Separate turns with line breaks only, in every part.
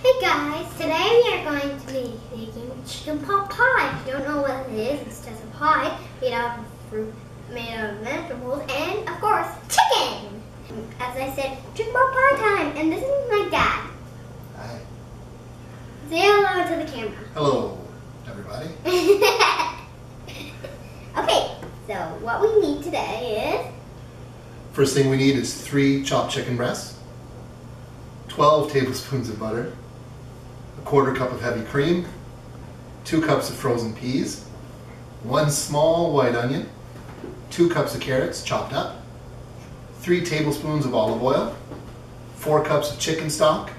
Hey guys, today we are going to be making chicken pot pie. If you don't know what it is, it's just a pie made out of fruit, made out of vegetables, and of course, chicken. As I said, chicken pot pie time, and this is my dad.
Hi.
Say hello to the camera.
Hello, everybody.
okay, so what we need today is
First thing we need is three chopped chicken breasts, 12 tablespoons of butter, quarter cup of heavy cream, two cups of frozen peas, one small white onion, two cups of carrots chopped up, three tablespoons of olive oil, four cups of chicken stock,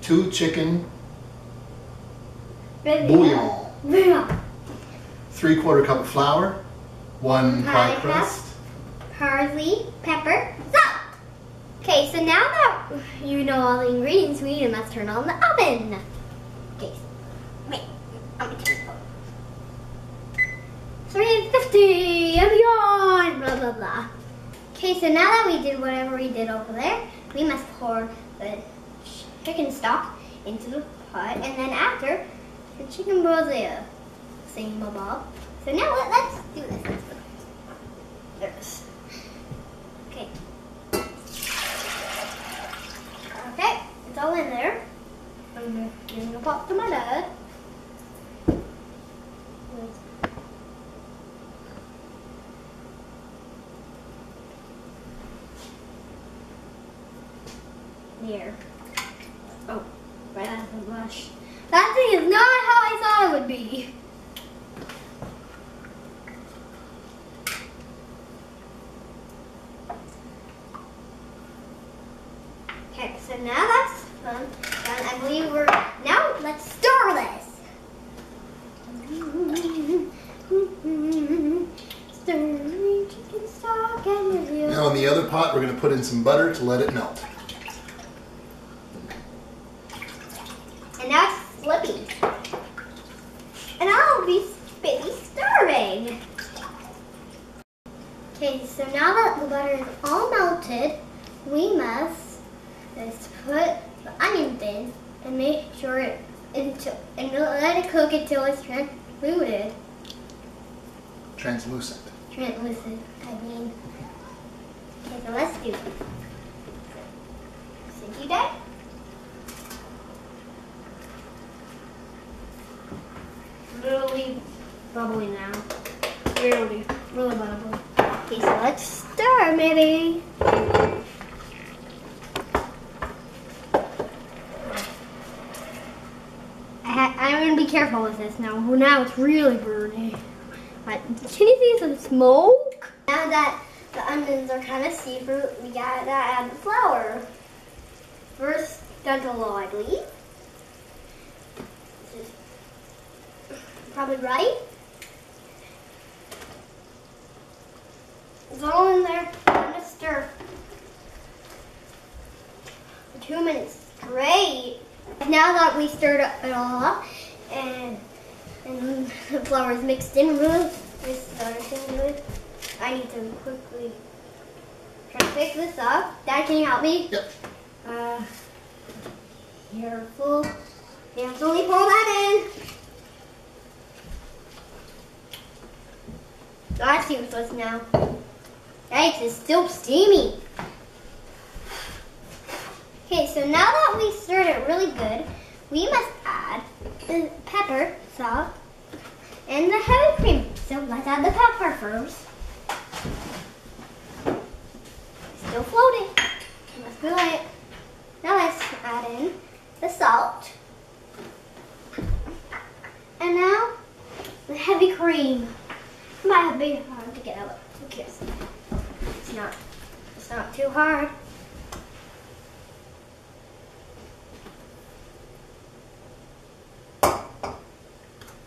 two chicken bouillon, three quarter cup of flour, one pie
Pie
crust,
parsley, pepper, salt. Okay, so now that you know all the ingredients we need, let's turn on the oven. Okay, so- wait, I'm gonna turn it on. 350 and beyond, blah blah blah. Okay, so now that we did whatever we did over there, we must pour the chicken stock into the pot, and then after, the chicken brasilia. Same bob. So now. Let's do this. There's. Okay. Okay, it's all in there. I'm giving a pop to my dad. Here. Oh, right out of the brush. That thing is not how I thought it would be. Okay, so now that's done. done. I believe we're now let's stir this. And
Now in the other pot, we're going to put in some butter to let it melt.
And now it's flipping. And I'll be busy stirring. Okay, so now that the butter is all melted, we must just put the onion in and make sure it into and let it cook until it's translucent.
Translucent.
Translucent, I mean. Okay, so let's do it. So you that? Really bubbly now. Really, really bubbly. Okay, stir, maybe. I'm gonna be careful with this now. Now it's really burning. But can you see some smoke? Now that the onions are kind of see-through, we gotta add the flour. First, I believe. This is probably right. It's all in there. I'm gonna stir for two minutes straight. Now that we stirred it all up and and the flour is mixed in, remove this other thing it. I need to quickly try to pick this up. Dad, can you help me?
Yep.
Uh, careful. Carefully pour that in. That's useless now. Yikes, it's still steamy. Okay, so now that we stirred it really good, we must add the pepper, salt, and the heavy cream. So let's add the pepper first. Still floating. Must be light. Now let's add in the salt. And now the heavy cream. It might be hard to get out. Who? It's not. It's not too hard.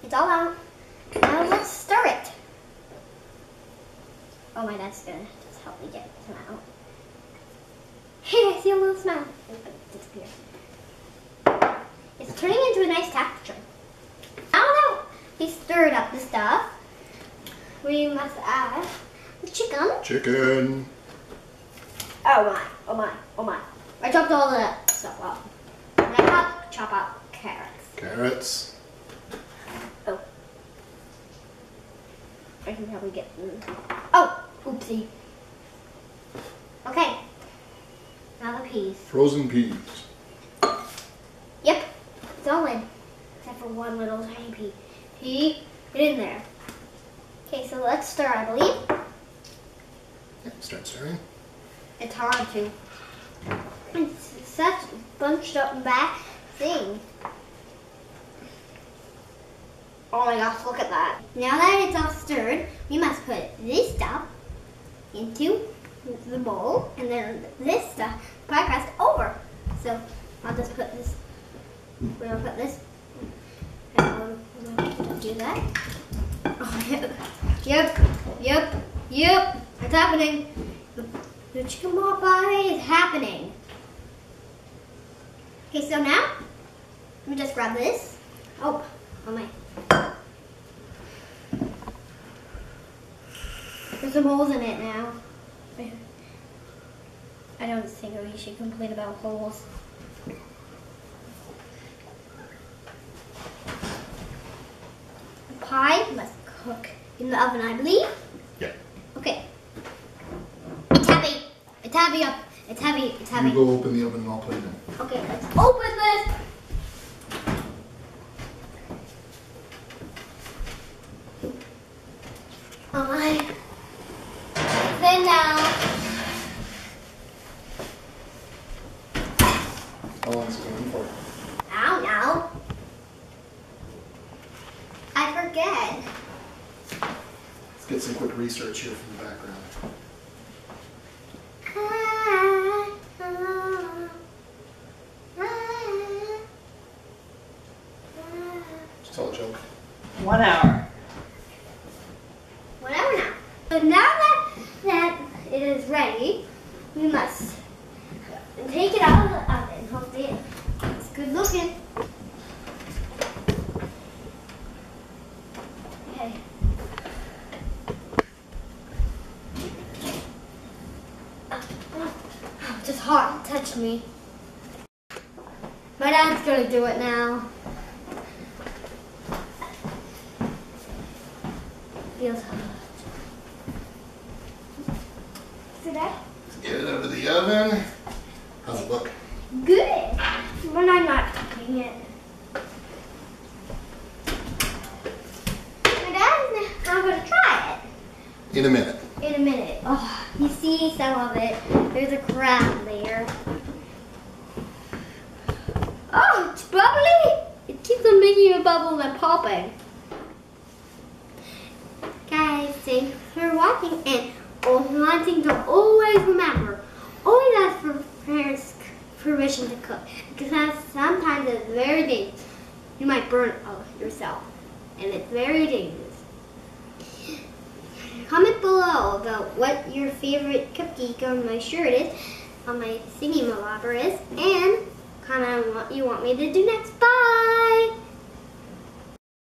It's all out. Now let's stir it. Oh my, dad's gonna just help me get some out. Hey, I see a little smile. Disappear. It's turning into a nice texture. Now that we stirred up the stuff, we must add chicken.
Chicken.
Oh my, oh my, oh my. I chopped all the stuff up. And I have chop up carrots.
Carrots.
Oh. I can probably get them. Oh, oopsie. Okay. Now the peas.
Frozen peas.
Yep, it's all in. Except for one little tiny pea. Pea, get in there. Okay, so let's stir, I believe.
Start stirring.
It's hard to. It's such a bunched up back thing. Oh my gosh, look at that. Now that it's all stirred, we must put this stuff into the bowl and then this stuff pie crust over. So I'll just put this, we're gonna put this, and we're gonna do that. Oh, yep, yep, yep, yep, it's happening. The chicken pot pie is happening. Okay, so now, let me just grab this. Oh, oh my. There's some holes in it now. I don't think we should complain about holes. The pie must cook in the oven, I believe.
Yeah.
Okay. It's heavy. Up. It's heavy. It's heavy.
You go open the oven and I'll put it in.
Okay, let's open this. My. Then now.
How long is it going for?
Ow, now. I forget.
Let's get some quick research here from the background. Just tell a joke.
One hour.
Whatever now. So now that, that it is ready, we must take it out of the oven. Hopefully it's good looking. Okay. Oh, oh, oh Just hot. Touch me. My dad's gonna do it now. Feels hot. See that?
Let's get it out of the oven. How's it look?
Good. When I'm not cooking it. My dad's now going to try it.
In a minute.
in a minute. Oh, you see some of it. There's a crab there. Oh, it's bubbly. It keeps on making a bubble and popping. Guys, thanks for watching and one thing to always remember, always ask for parents' permission to cook because sometimes it's very dangerous. You might burn yourself and it's very dangerous. Comment below about what your favorite cupcake on my shirt is, on my singing malabar is, and comment on what you want me to do next. Bye!